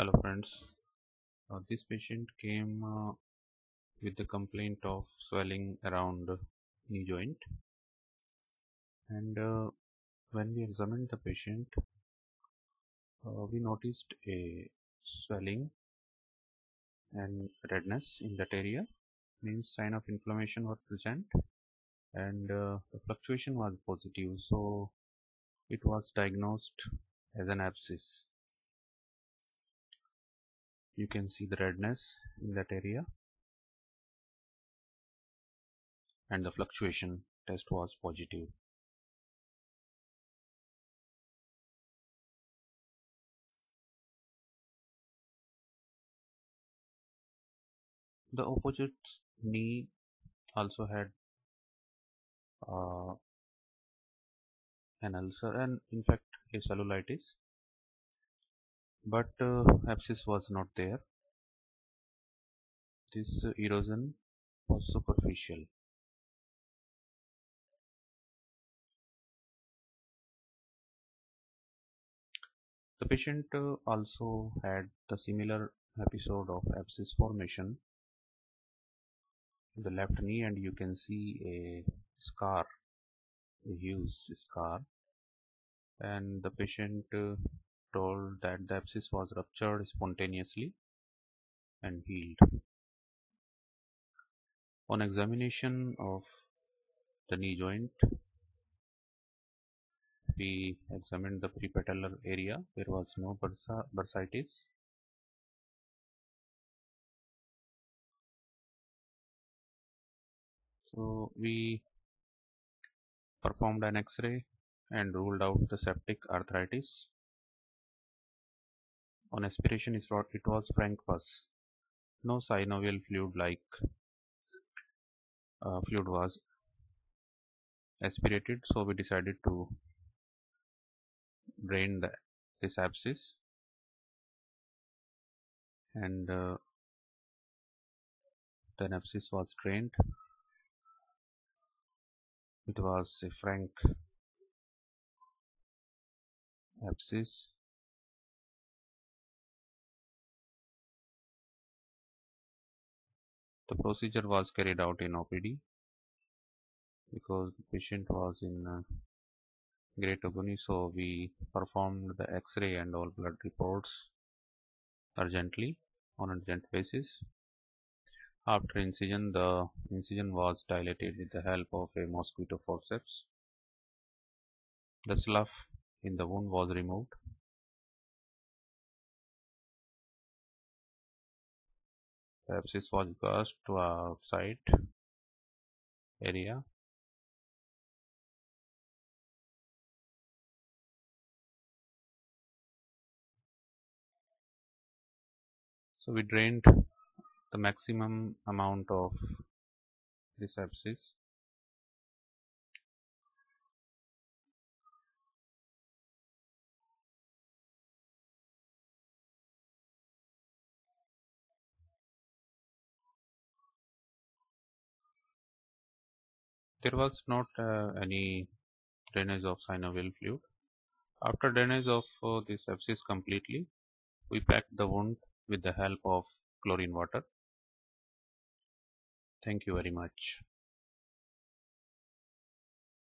Hello friends, uh, this patient came uh, with the complaint of swelling around knee joint. And uh, when we examined the patient uh, we noticed a swelling and redness in that area means sign of inflammation were present and uh, the fluctuation was positive. So it was diagnosed as an abscess you can see the redness in that area. And the fluctuation test was positive. The opposite knee also had uh, an ulcer and in fact a cellulitis but uh, abscess was not there. This uh, erosion was superficial. The patient uh, also had the similar episode of abscess formation. In the left knee and you can see a scar a huge scar. And the patient uh, told that the abscess was ruptured spontaneously and healed. On examination of the knee joint, we examined the prepatellar area. There was no bursa bursitis. So we performed an X-ray and ruled out the septic arthritis on aspiration it was frank pus no synovial fluid like uh, fluid was aspirated so we decided to drain the, this abscess and uh, abscess was drained. It was a frank abscess The procedure was carried out in OPD because the patient was in uh, great agony. So we performed the x-ray and all blood reports urgently on an urgent basis. After incision the incision was dilated with the help of a mosquito forceps. The slough in the wound was removed abscess was burst to outside area. So we drained the maximum amount of this abscess there was not uh, any drainage of synovial fluid. After drainage of uh, this abscess completely, we packed the wound with the help of chlorine water. Thank you very much.